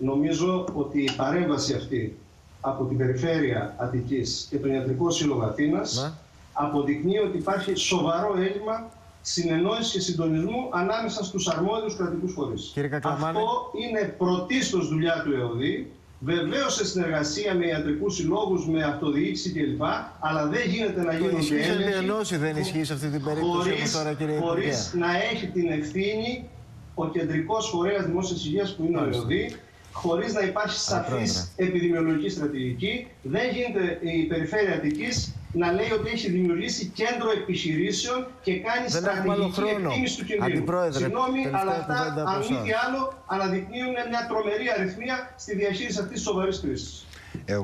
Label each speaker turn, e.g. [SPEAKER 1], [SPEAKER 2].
[SPEAKER 1] Νομίζω ότι η παρέμβαση αυτή από την Περιφέρεια Αττικής και τον Ιατρικό Σύλλογο Αθήνας
[SPEAKER 2] Ναι.
[SPEAKER 1] αποδεικνύει ότι υπάρχει σοβαρό έλλειμμα συνεννόησης και συντονισμού ανάμεσα στους αρμόδιους κρατικούς φορείς.
[SPEAKER 2] Κύριε Κακλαμάνη.
[SPEAKER 1] Αυτό είναι πρωτίστως δουλειά του ΕΟΔΗ, βεβαίως σε συνεργασία με ιατρικούς συλλόγους, με αυτοδιοίκηση κλπ. Αλλά δεν γίνεται να
[SPEAKER 2] Το
[SPEAKER 1] γίνονται
[SPEAKER 2] ισχύει σε
[SPEAKER 1] έλεγχοι
[SPEAKER 2] διενόηση δεν ισχύει σε αυτή την περίπτωση
[SPEAKER 1] χωρίς,
[SPEAKER 2] όπως τώρα κύριε Υπουργέ.
[SPEAKER 1] χωρίς να έχει την ευθύνη ο κεντρικός φορέας δημόσιας υγείας που είναι ο ΕΟΔΗ, χωρίς να υπάρχει σαφής επιδημιολογική στρατηγική, δεν γίνεται η Περιφέρεια Αττικής να λέει ότι έχει δημιουργήσει κέντρο επιχειρήσεων και κάνει
[SPEAKER 2] Δεν έχουμε άλλο
[SPEAKER 1] στρατηγική
[SPEAKER 2] χρόνο.
[SPEAKER 1] εκτίμηση του κινδύνου.
[SPEAKER 2] Αντιπρόεδρε,
[SPEAKER 1] Συγγνώμη,
[SPEAKER 2] τελευταία
[SPEAKER 1] αλλά αυτά,
[SPEAKER 2] κουβέντα από
[SPEAKER 1] αν μη
[SPEAKER 2] εσάς.
[SPEAKER 1] τι άλλο, αναδεικνύουν μια τρομερή αριθμία στη διαχείριση αυτής της σοβαρής κρίσης.
[SPEAKER 3] Εγώ